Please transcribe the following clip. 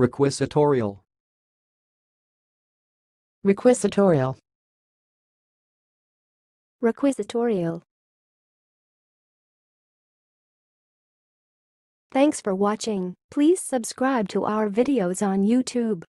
Requisitorial. Requisitorial. Requisitorial. Thanks for watching. Please subscribe to our videos on YouTube.